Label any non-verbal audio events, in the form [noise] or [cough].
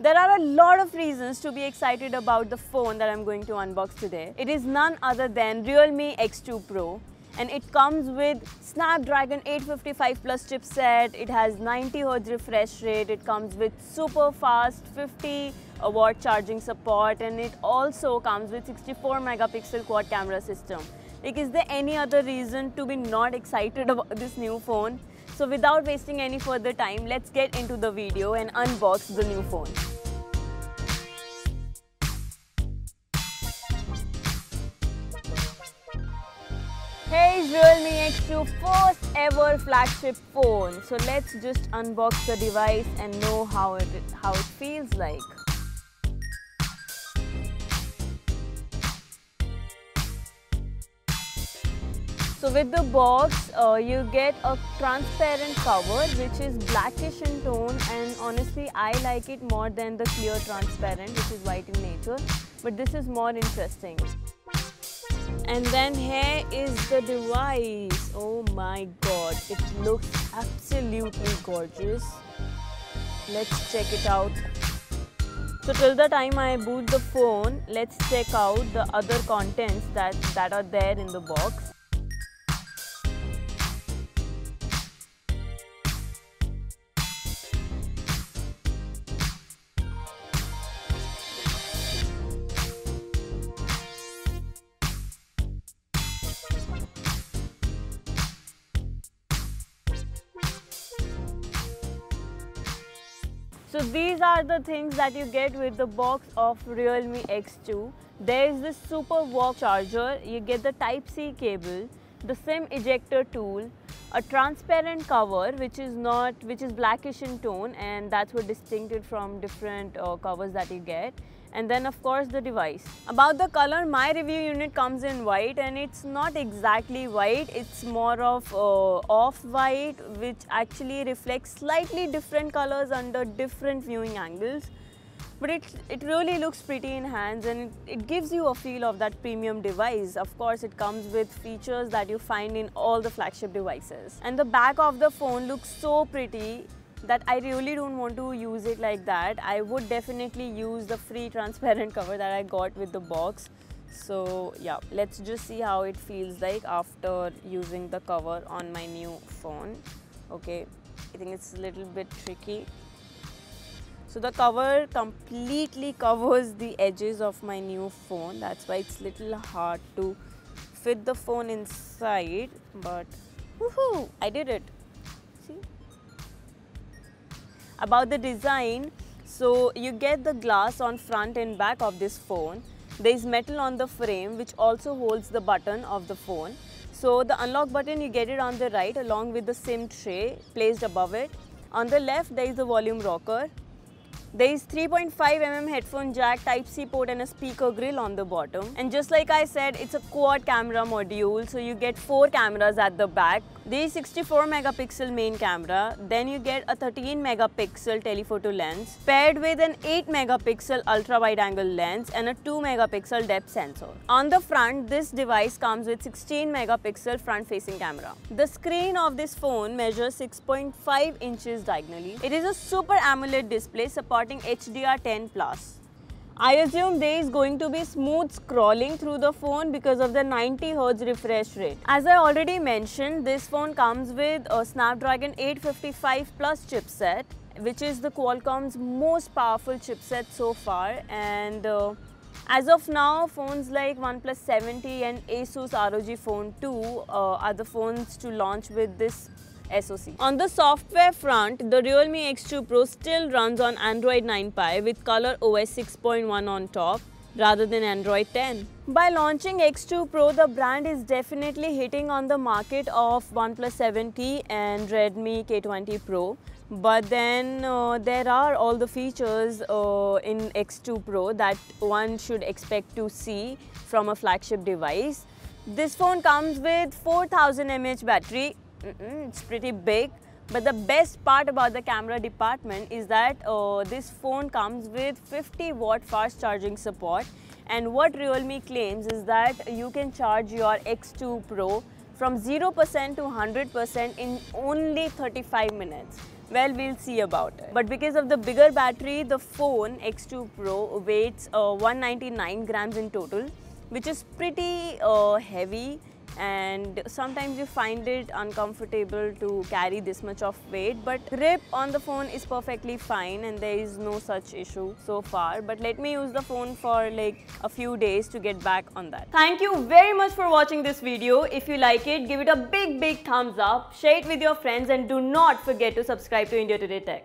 There are a lot of reasons to be excited about the phone that I'm going to unbox today. It is none other than Realme X2 Pro and it comes with Snapdragon 855 plus chipset, it has 90 Hz refresh rate, it comes with super fast 50 watt charging support and it also comes with 64 megapixel quad camera system. Like is there any other reason to be not excited about [laughs] this new phone? So without wasting any further time, let's get into the video and unbox the new phone. Hey, Realme X2 first ever flagship phone. So let's just unbox the device and know how it how it feels like. So with the box, uh, you get a transparent cover which is blackish in tone and honestly I like it more than the clear transparent which is white in nature but this is more interesting. And then here is the device. Oh my god, it looks absolutely gorgeous. Let's check it out. So till the time I boot the phone, let's check out the other contents that, that are there in the box. So these are the things that you get with the box of Realme X2. There is this Super VOOC charger, you get the type C cable, the SIM ejector tool, a transparent cover which is not which is blackish in tone and that's what distinct it from different uh, covers that you get and then of course the device. About the color, my review unit comes in white and it's not exactly white, it's more of uh, off-white which actually reflects slightly different colors under different viewing angles. But it, it really looks pretty in hands and it, it gives you a feel of that premium device. Of course, it comes with features that you find in all the flagship devices. And the back of the phone looks so pretty that I really don't want to use it like that. I would definitely use the free transparent [laughs] cover that I got with the box. So yeah, let's just see how it feels like after using the cover on my new phone. Okay, I think it's a little bit tricky. So the cover completely [laughs] covers the edges of my new phone. That's why it's little hard to fit the phone inside. But woohoo, I did it. About the design, so you get the glass on front and back of this phone. There is metal on the frame which also holds the button of the phone. So the unlock button you get it on the right along with the SIM tray placed above it. On the left there is the volume rocker. There is 3.5 mm headphone jack, Type-C port and a speaker grill on the bottom. And just like I said, it's a quad camera module, so you get 4 cameras at the back. Is 64 megapixel main camera, then you get a 13 megapixel telephoto lens paired with an 8 megapixel ultra wide angle lens and a 2 megapixel depth sensor. On the front, this device comes with 16 megapixel front facing camera. The screen of this phone measures 6.5 inches diagonally. It is a super AMOLED display supporting HDR10 plus. I assume there is going to be smooth scrolling through the phone because of the 90 Hz refresh rate. As I already mentioned, this phone comes with a Snapdragon 855 Plus chipset which is the Qualcomm's most powerful chipset so far and uh, as of now, phones like OnePlus 7T and Asus ROG Phone 2 uh, are the phones to launch with this SoC. On the software front, the Realme X2 Pro still runs on Android 9 Pie with Color OS 6.1 on top rather than Android 10. By launching X2 Pro, the brand is definitely hitting on the market of OnePlus 7T and Redmi K20 Pro. But then uh, there are all the features uh, in X2 Pro that one should expect to see from a flagship device. This phone comes with 4000 mAh battery Mm -mm, it's pretty big. But the best part about the camera department is that uh, this phone comes with 50 watt fast charging support and what Realme claims is that you can charge your X2 Pro from 0% to 100% in only 35 minutes. Well, we'll see about it. But because of the bigger battery, the phone X2 Pro weighs uh, 199 grams in total, which is pretty uh, heavy and sometimes you find it uncomfortable to carry this much of weight but grip on the phone is perfectly fine and there is no such issue so far but let me use the phone for like a few days to get back on that. Thank you very much for watching this video. If you like it, give it a big big thumbs up, share it with your friends and do not forget to subscribe to India Today Tech.